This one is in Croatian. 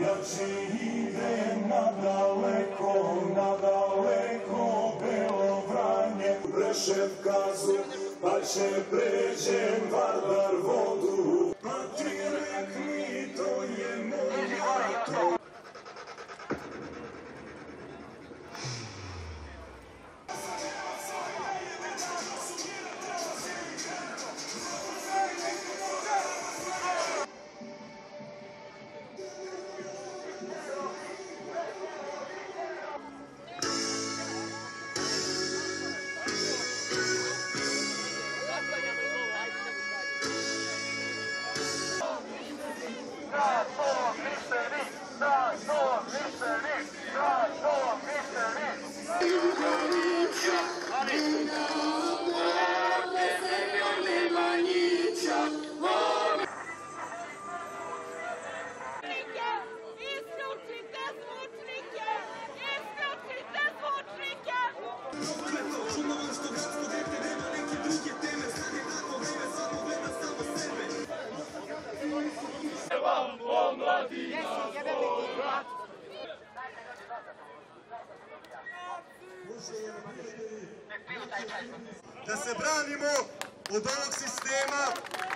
Ja ci idem na daleko, na daleko belo vranje Brešev kazu, pa će pređem vardar vodu Pa političke teme, sad je tako vreme, samo gledam samo sebe. Evo, omladina, vola! Da se branimo od onog sistema